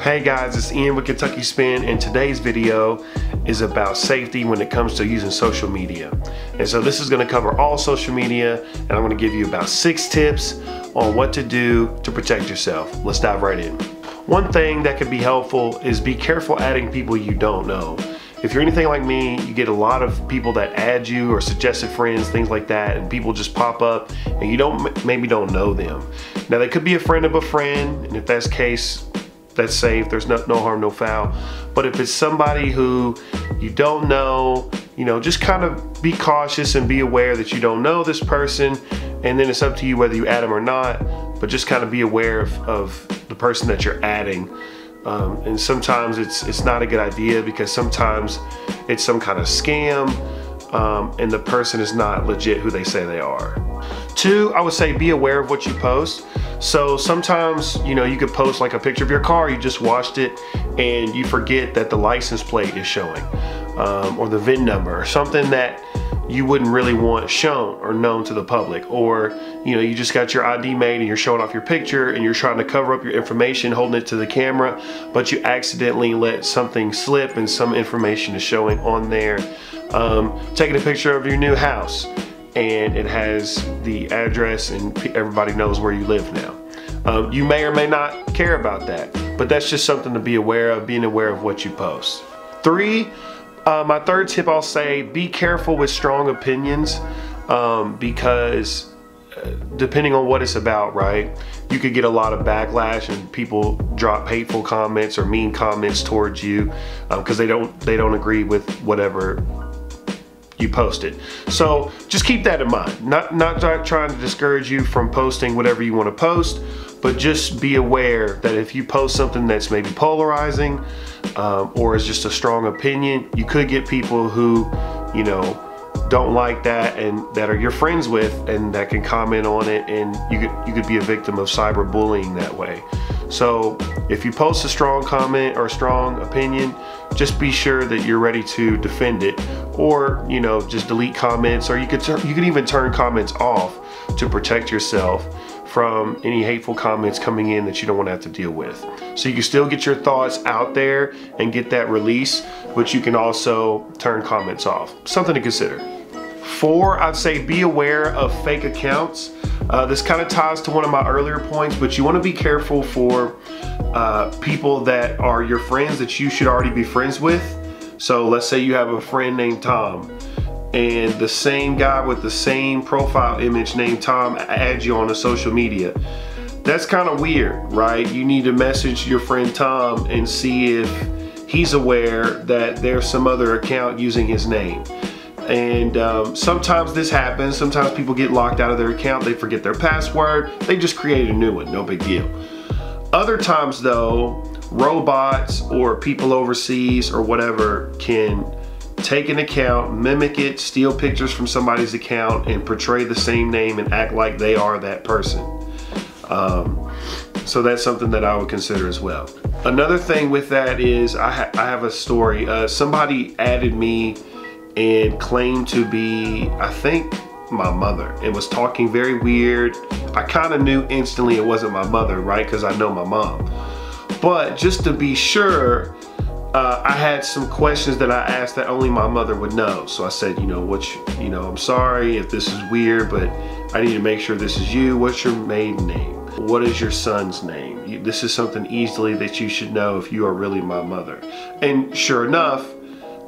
Hey guys, it's Ian with Kentucky Spin and today's video is about safety when it comes to using social media. And so this is gonna cover all social media and I'm gonna give you about six tips on what to do to protect yourself. Let's dive right in. One thing that could be helpful is be careful adding people you don't know. If you're anything like me, you get a lot of people that add you or suggested friends, things like that, and people just pop up and you don't maybe don't know them. Now they could be a friend of a friend, and if that's the case, that's safe. There's no, no harm, no foul. But if it's somebody who you don't know, you know, just kind of be cautious and be aware that you don't know this person. And then it's up to you whether you add them or not. But just kind of be aware of, of the person that you're adding. Um, and sometimes it's it's not a good idea because sometimes it's some kind of scam um, and the person is not legit who they say they are. Two, I would say be aware of what you post. So sometimes, you know, you could post like a picture of your car, you just washed it, and you forget that the license plate is showing, um, or the VIN number, or something that you wouldn't really want shown or known to the public. Or, you know, you just got your ID made and you're showing off your picture and you're trying to cover up your information, holding it to the camera, but you accidentally let something slip and some information is showing on there. Um, taking a picture of your new house and it has the address and everybody knows where you live now. Um, you may or may not care about that, but that's just something to be aware of, being aware of what you post. Three, uh, my third tip I'll say, be careful with strong opinions um, because uh, depending on what it's about, right? You could get a lot of backlash and people drop hateful comments or mean comments towards you because um, they don't they don't agree with whatever you posted. So just keep that in mind. Not, not trying to discourage you from posting whatever you want to post, but just be aware that if you post something that's maybe polarizing um, or is just a strong opinion, you could get people who, you know, don't like that and that are your friends with and that can comment on it and you could you could be a victim of cyberbullying that way. So if you post a strong comment or a strong opinion, just be sure that you're ready to defend it or, you know, just delete comments or you could you could even turn comments off to protect yourself from any hateful comments coming in that you don't want to have to deal with. So you can still get your thoughts out there and get that release, but you can also turn comments off. Something to consider. Four, I'd say be aware of fake accounts. Uh, this kind of ties to one of my earlier points, but you want to be careful for uh, people that are your friends that you should already be friends with. So let's say you have a friend named Tom and the same guy with the same profile image named Tom adds you on a social media. That's kind of weird, right? You need to message your friend Tom and see if he's aware that there's some other account using his name. And um, sometimes this happens. Sometimes people get locked out of their account. They forget their password. They just create a new one. No big deal. Other times though, robots or people overseas or whatever can take an account, mimic it, steal pictures from somebody's account and portray the same name and act like they are that person. Um, so that's something that I would consider as well. Another thing with that is I, ha I have a story. Uh, somebody added me and claimed to be, I think, my mother and was talking very weird. I kind of knew instantly it wasn't my mother, right? Because I know my mom. But just to be sure, uh, I had some questions that I asked that only my mother would know. So I said, you know, what, you, you know, I'm sorry if this is weird, but I need to make sure this is you. What's your maiden name? What is your son's name? This is something easily that you should know if you are really my mother. And sure enough,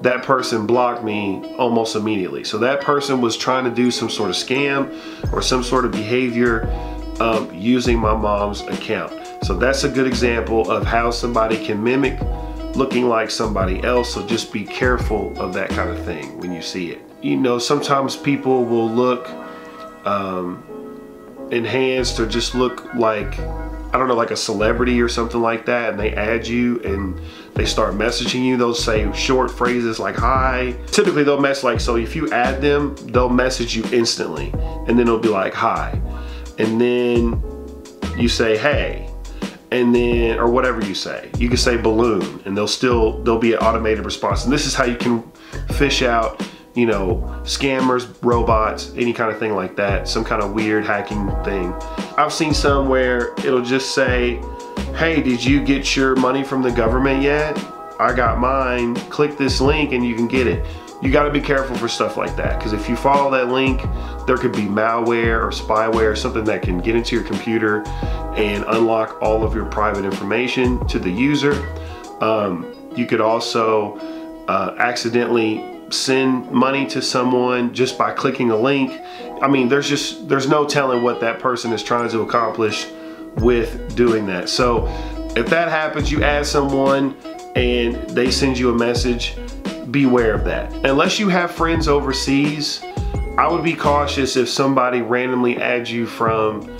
that person blocked me almost immediately. So that person was trying to do some sort of scam or some sort of behavior um, using my mom's account. So that's a good example of how somebody can mimic looking like somebody else. So just be careful of that kind of thing when you see it. You know, sometimes people will look um, enhanced or just look like I don't know, like a celebrity or something like that, and they add you and they start messaging you, they'll say short phrases like hi. Typically they'll mess like, so if you add them, they'll message you instantly, and then it'll be like hi. And then you say hey, and then, or whatever you say. You can say balloon, and they'll still, there'll be an automated response. And this is how you can fish out you know, scammers, robots, any kind of thing like that, some kind of weird hacking thing. I've seen some where it'll just say, hey, did you get your money from the government yet? I got mine. Click this link and you can get it. You got to be careful for stuff like that because if you follow that link, there could be malware or spyware, something that can get into your computer and unlock all of your private information to the user. Um, you could also uh, accidentally send money to someone just by clicking a link. I mean, there's just there's no telling what that person is trying to accomplish with doing that. So if that happens, you add someone and they send you a message, beware of that. Unless you have friends overseas, I would be cautious if somebody randomly adds you from,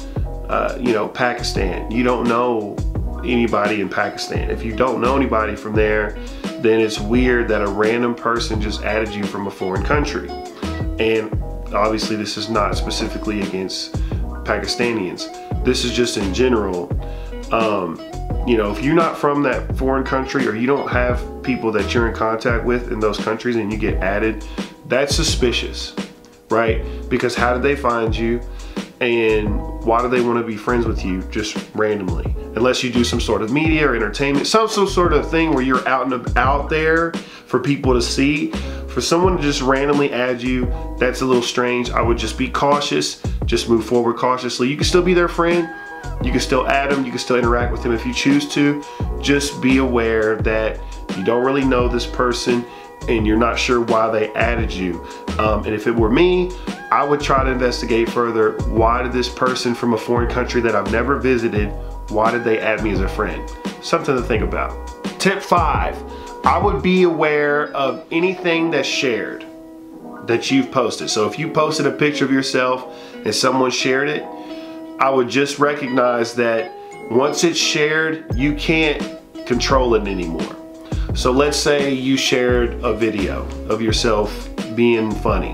uh, you know, Pakistan. You don't know anybody in Pakistan. If you don't know anybody from there, then it's weird that a random person just added you from a foreign country. And obviously this is not specifically against Pakistanians. This is just in general. Um, you know, if you're not from that foreign country or you don't have people that you're in contact with in those countries and you get added, that's suspicious, right? Because how did they find you? And why do they want to be friends with you just randomly? Unless you do some sort of media or entertainment, some, some sort of thing where you're out and out there for people to see. For someone to just randomly add you, that's a little strange. I would just be cautious, just move forward cautiously. You can still be their friend, you can still add them, you can still interact with them if you choose to. Just be aware that you don't really know this person and you're not sure why they added you. Um, and if it were me, I would try to investigate further. Why did this person from a foreign country that I've never visited, why did they add me as a friend? Something to think about. Tip five, I would be aware of anything that's shared that you've posted. So if you posted a picture of yourself and someone shared it, I would just recognize that once it's shared, you can't control it anymore. So let's say you shared a video of yourself being funny.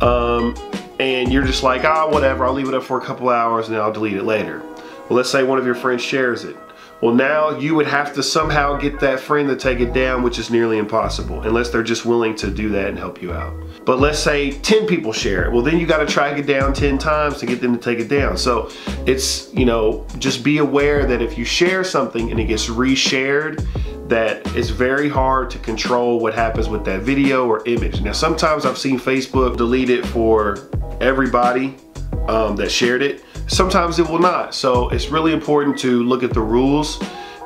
Um, and you're just like, ah, whatever, I'll leave it up for a couple hours and I'll delete it later. Well, let's say one of your friends shares it. Well, now you would have to somehow get that friend to take it down, which is nearly impossible, unless they're just willing to do that and help you out. But let's say 10 people share it. Well, then you got to track it down 10 times to get them to take it down. So it's, you know, just be aware that if you share something and it gets reshared, that it's very hard to control what happens with that video or image. Now, sometimes I've seen Facebook delete it for everybody um, that shared it. Sometimes it will not. So it's really important to look at the rules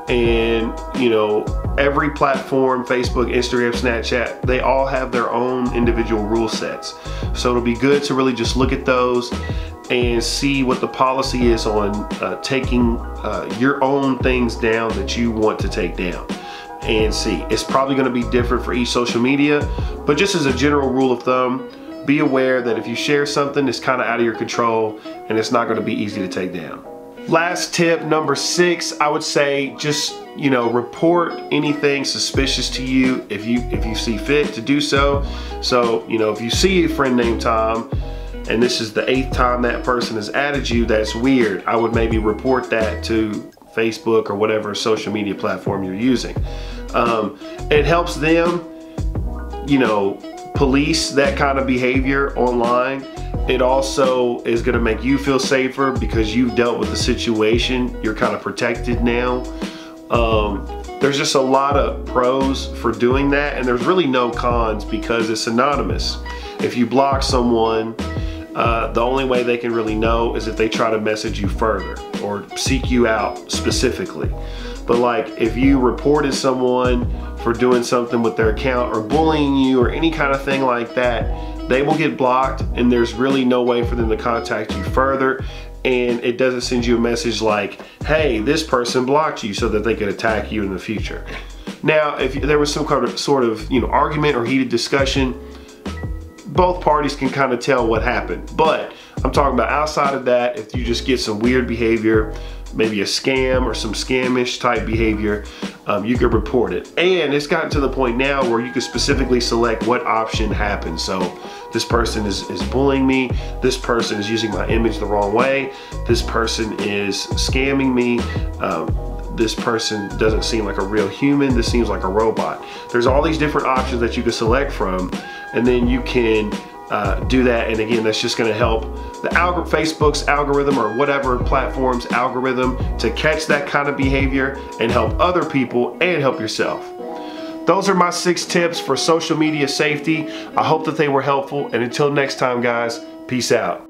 and you know every platform facebook instagram snapchat they all have their own individual rule sets so it'll be good to really just look at those and see what the policy is on uh, taking uh, your own things down that you want to take down and see it's probably going to be different for each social media but just as a general rule of thumb be aware that if you share something it's kind of out of your control and it's not going to be easy to take down Last tip, number six, I would say just, you know, report anything suspicious to you if you if you see fit to do so. So, you know, if you see a friend named Tom and this is the eighth time that person has added you, that's weird. I would maybe report that to Facebook or whatever social media platform you're using. Um, it helps them, you know, police that kind of behavior online it also is gonna make you feel safer because you've dealt with the situation. You're kind of protected now. Um, there's just a lot of pros for doing that and there's really no cons because it's anonymous. If you block someone, uh, the only way they can really know is if they try to message you further or seek you out specifically. But like if you reported someone for doing something with their account or bullying you or any kind of thing like that, they will get blocked and there's really no way for them to contact you further and it doesn't send you a message like, hey, this person blocked you so that they could attack you in the future. Now, if there was some kind of sort of, you know, argument or heated discussion, both parties can kind of tell what happened. But I'm talking about outside of that, if you just get some weird behavior, maybe a scam or some scamish type behavior, um, you could report it. And it's gotten to the point now where you can specifically select what option happens. So this person is, is bullying me, this person is using my image the wrong way, this person is scamming me, um, this person doesn't seem like a real human, this seems like a robot. There's all these different options that you can select from and then you can uh, do that. And again, that's just gonna help the Facebook's algorithm or whatever platform's algorithm to catch that kind of behavior and help other people and help yourself. Those are my six tips for social media safety. I hope that they were helpful. And until next time, guys, peace out.